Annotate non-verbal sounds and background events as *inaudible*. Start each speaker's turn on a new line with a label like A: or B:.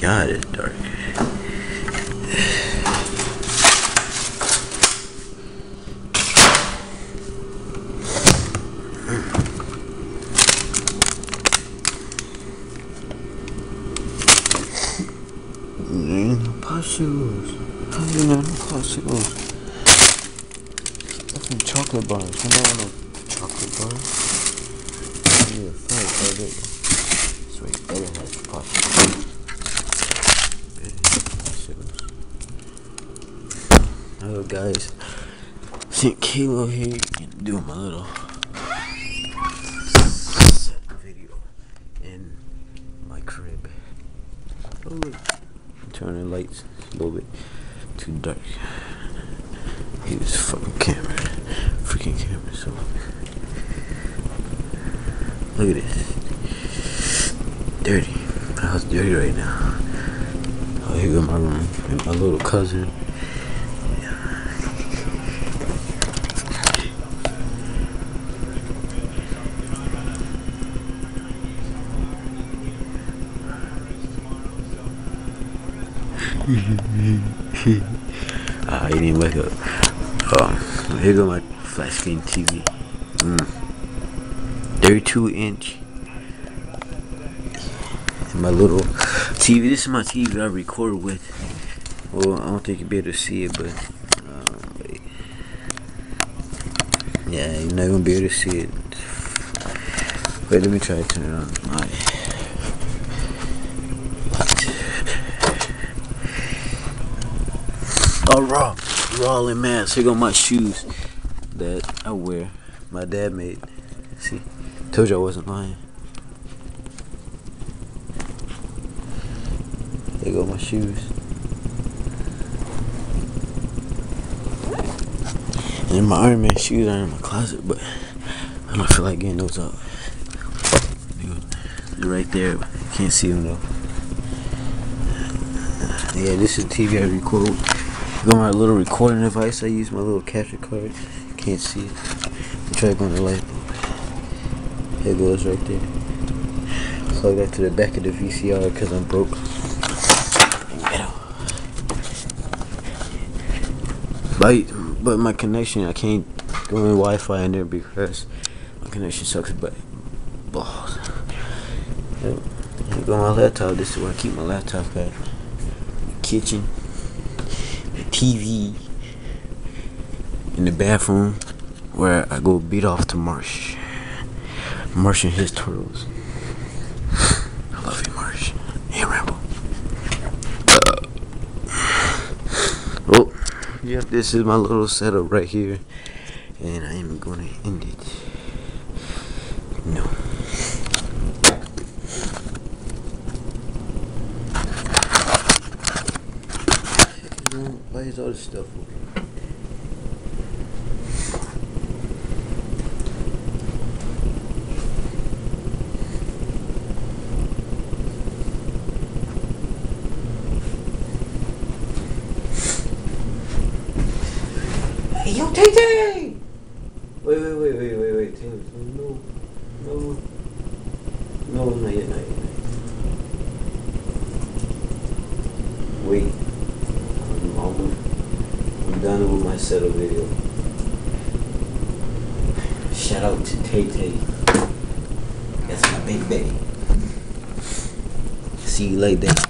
A: god, it's dark. Pot shoes. How you know no pot shoes? Fucking chocolate bars. I don't want no chocolate bars. Yeah, fuck, oh, there you go. Sweet, better has pot shoes. Hello guys, St. Kelo here doing my little video in my crib. Oh look, lights a little bit too dark. He was fucking camera, freaking camera. So look at this, dirty. My house dirty right now. Oh, here go my room and my little cousin. *laughs* Ah, he didn't wake up. Um, here go my flat screen TV. Mm. 32 inch. And my little TV. This is my TV I record with. Well, I don't think you'll be able to see it, but. Um. Yeah, you're not gonna be able to see it. Wait, let me try to turn it on. Alright. Oh, raw, and mask. Here go my shoes that I wear. My dad made. See, told you I wasn't lying. There go my shoes. And my Iron Man shoes are in my closet, but I don't feel like getting those out. They're right there. Can't see them though. Yeah, this is the TV I record. Got my little recording device. I use my little capture card. Can't see it. I try going to light bulb. It goes right there. Plug that to the back of the VCR because I'm broke. But but my connection, I can't go in Wi-Fi in there because my connection sucks. But balls. Yep. Here go my laptop. This is where I keep my laptop at. Kitchen. TV in the bathroom where I go beat off to Marsh. Marsh and his turtles. I love you, Marsh. Hey, Rambo. Uh, well, yeah, this is my little setup right here, and I am gonna end it. No. Why is all stuff over Hey, yo, Tay Tay! Wait, wait, wait, wait, wait, wait, Taylor. No, no, no, not yet, not yet. Wait. Done with my setup video. Shout out to Tay Tay. That's my big baby. See you later.